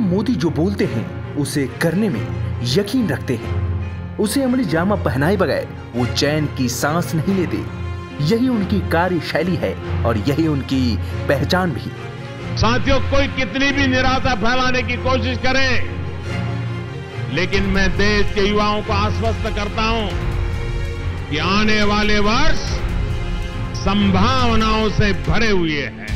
मोदी जो बोलते हैं, उसे करने में यकीन रखते हैं। उसे अमली जामा पहनाए बगैर वो चैन की सांस नहीं लेते। यही उनकी कार्यशैली है और यही उनकी पहचान भी। साथियों, कोई कितनी भी निराशा फैलाने की कोशिश करे, लेकिन मैं देश के युवाओं को आश्वस्त करता हूँ कि आने वाले वर्ष संभावनाओं से भरे हुए हैं।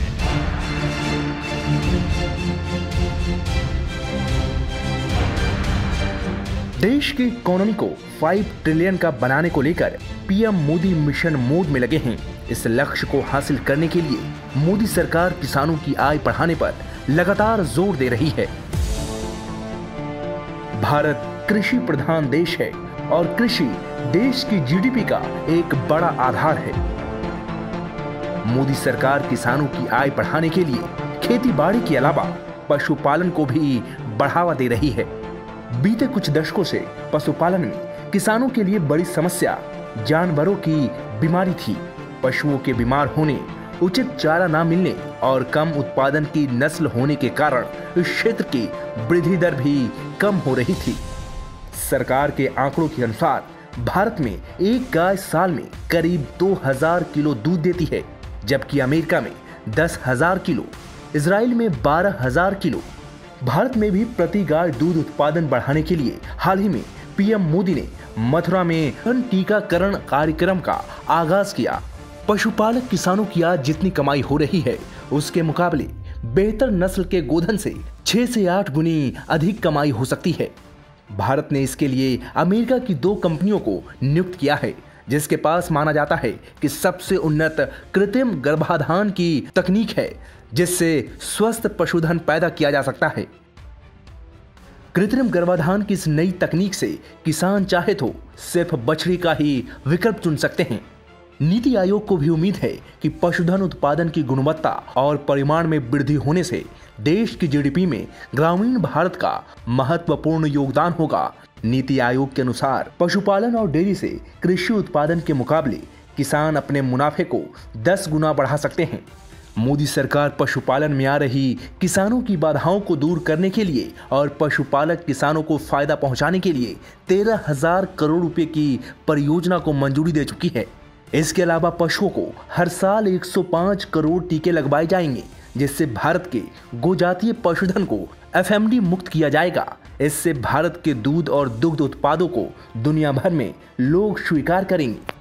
देश की इकोनॉमी को 5 ट्रिलियन का बनाने को लेकर पीएम मोदी मिशन मोड में लगे हैं। इस लक्ष्य को हासिल करने के लिए मोदी सरकार किसानों की आय बढ़ाने पर लगातार ज़ोर दे रही है। भारत कृषि प्रधान देश है और कृषि देश की जीडीपी का एक बड़ा आधार है। मोदी सरकार किसानों की आय बढ़ाने के लिए खेती बाड़ी के अलावा पशुपालन को भी बढ़ावा दे रही है। बीते कुछ दशकों से पशुपालन में किसानों के लिए बड़ी समस्या जानवरों की बीमारी थी। पशुओं के बीमार होने उचित चारा न मिलने और कम उत्पादन की नस्ल होने के कारण इस क्षेत्र की वृद्धि दर भी कम हो रही थी। सरकार के आंकड़ों के अनुसार भारत में एक गाय साल में करीब 2000 किलो दूध देती है जबकि अमेरिका में 10,000 किलो इसराइल में 12,000 किलो भारत में भी प्रति गाय दूध उत्पादन बढ़ाने के लिए हाल ही में पीएम मोदी ने मथुरा में टीकाकरण कार्यक्रम का आगाज़ किया। पशुपालक किसानों की आज जितनी कमाई हो रही है, उसके मुकाबले बेहतर नस्ल के गोधन से छह से आठ गुनी अधिक कमाई हो सकती है। भारत ने इसके लिए अमेरिका की दो कंपनियों को नियुक्त किया है, जिसके पास माना जाता है कि सबसे उन्नत कृत्रिम गर्भाधान की तकनीक है। जिससे स्वस्थ पशुधन पैदा किया जा सकता है। कृत्रिम गर्भाधान की इस नई तकनीक से किसान चाहे तो सिर्फ़ बछड़ी का ही विकल्प चुन सकते हैं। नीति आयोग को भी उम्मीद है कि पशुधन उत्पादन की गुणवत्ता और परिमाण में वृद्धि होने से देश की जीडीपी में ग्रामीण भारत का महत्वपूर्ण योगदान होगा। नीति आयोग के अनुसार पशुपालन और डेयरी से कृषि उत्पादन के मुकाबले किसान अपने मुनाफे को 10 गुना बढ़ा सकते हैं। मोदी सरकार पशुपालन में आ रही किसानों की बाधाओं को दूर करने के लिए और पशुपालक किसानों को फ़ायदा पहुँचाने के लिए तेरह हज़ार करोड़ रुपए की परियोजना को मंजूरी दे चुकी है। इसके अलावा पशुओं को हर साल 105 करोड़ टीके लगवाए जाएँगे, जिससे भारत के गोजातीय पशुधन को एफएमडी मुक्त किया जाएगा। इससे भारत के दूध और दुग्ध उत्पादों को दुनिया भर में लोग स्वीकार करेंगे।